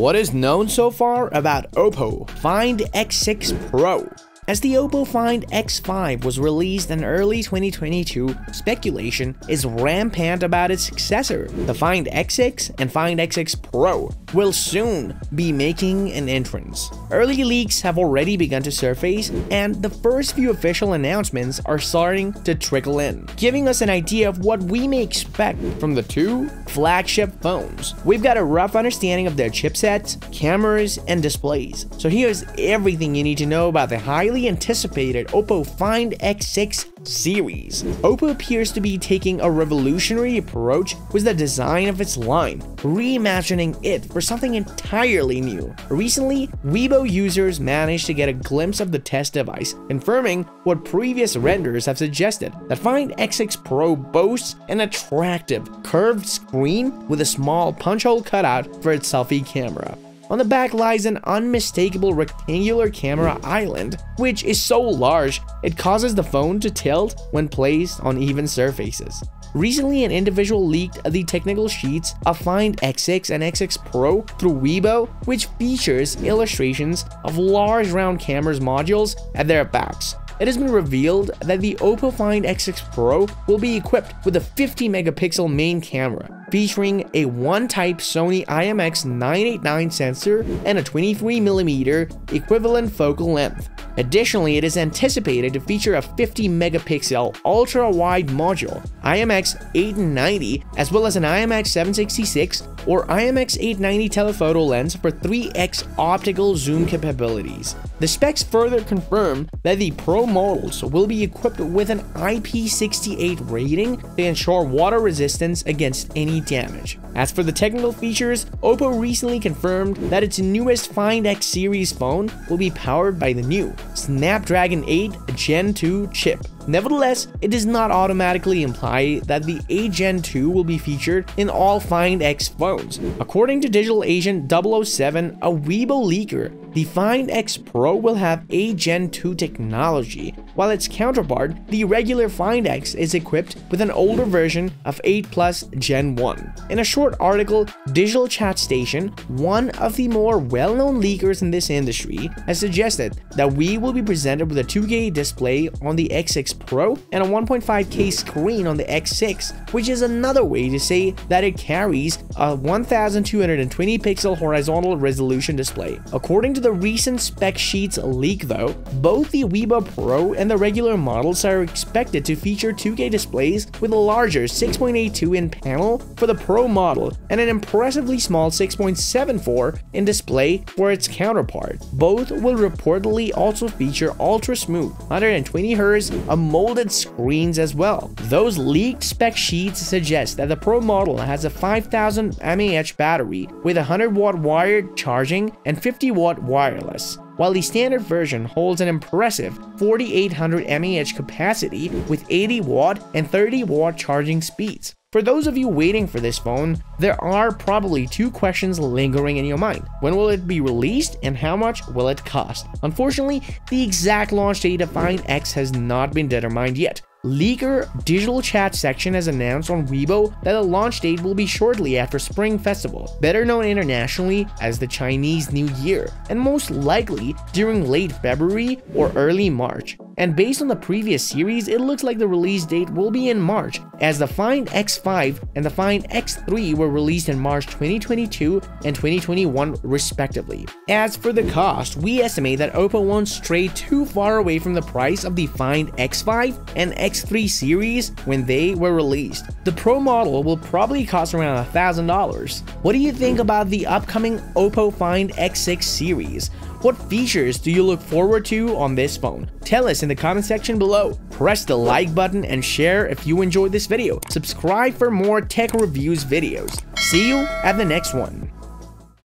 What is known so far about Oppo Find X6 Pro? As the Oppo Find X5 was released in early 2022, speculation is rampant about its successor. The Find X6 and Find X6 Pro will soon be making an entrance. Early leaks have already begun to surface, and the first few official announcements are starting to trickle in, giving us an idea of what we may expect from the two flagship phones. We've got a rough understanding of their chipsets, cameras, and displays. So here's everything you need to know about the highly anticipated Oppo Find X6 series. Oppo appears to be taking a revolutionary approach with the design of its line, reimagining it for something entirely new. Recently, Weibo users managed to get a glimpse of the test device, confirming what previous renders have suggested, that Find X6 Pro boasts an attractive, curved screen with a small punch hole cutout for its selfie camera. On the back lies an unmistakable rectangular camera island, which is so large it causes the phone to tilt when placed on even surfaces. Recently, an individual leaked the technical sheets of Find X6 and X6 Pro through Weibo, which features illustrations of large round cameras modules at their backs. It has been revealed that the Oppo Find X6 Pro will be equipped with a 50 megapixel main camera, featuring a one-type Sony IMX989 sensor and a 23mm equivalent focal length. Additionally, it is anticipated to feature a 50 megapixel ultra-wide module, IMX890, as well as an IMX766 or IMX890 telephoto lens for 3x optical zoom capabilities. The specs further confirm that the Pro models will be equipped with an IP68 rating to ensure water resistance against any damage. As for the technical features, Oppo recently confirmed that its newest Find X series phone will be powered by the new Snapdragon 8 Gen 2 chip. Nevertheless, it does not automatically imply that the 8 Gen 2 will be featured in all Find X phones. According to Digital Agent 007, a Weibo leaker, the Find X Pro will have 8 Gen 2 technology, while its counterpart, the regular Find X, is equipped with an older version of 8 Plus Gen 1. In a short article, Digital Chat Station, one of the more well-known leakers in this industry, has suggested that we will be presented with a 2K display on the X6 Pro and a 1.5K screen on the X6, which is another way to say that it carries a 1220 pixel horizontal resolution display. According to the recent spec sheets leak though, both the Weibo Pro and the regular models are expected to feature 2K displays with a larger 6.82 in panel for the Pro model and an impressively small 6.74 in display for its counterpart. Both will reportedly also feature ultra smooth 120Hz, AMOLED screens as well. Those leaked spec sheets suggest that the Pro model has a 5000 mAh battery with 100 watt wired charging and 50 watt wireless while the standard version holds an impressive 4800 mAh capacity with 80 watt and 30 watt charging speeds. For those of you waiting for this phone, there are probably two questions lingering in your mind. When will it be released and how much will it cost? Unfortunately, the exact launch date of Find X has not been determined yet. Leaker Digital Chat Station has announced on Weibo that the launch date will be shortly after Spring Festival, better known internationally as the Chinese New Year, and most likely during late February or early March. And based on the previous series, it looks like the release date will be in March, as the Find X5 and the Find X3 were released in March 2022 and 2021 respectively. As for the cost, we estimate that Oppo won't stray too far away from the price of the Find X5 and X3 series when they were released. The Pro model will probably cost around $1,000. What do you think about the upcoming Oppo Find X6 series? What features do you look forward to on this phone? Tell us in the comment section below. Press the like button and share if you enjoyed this video. Subscribe for more tech reviews videos. See you at the next one.